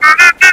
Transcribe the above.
Ha ha ha!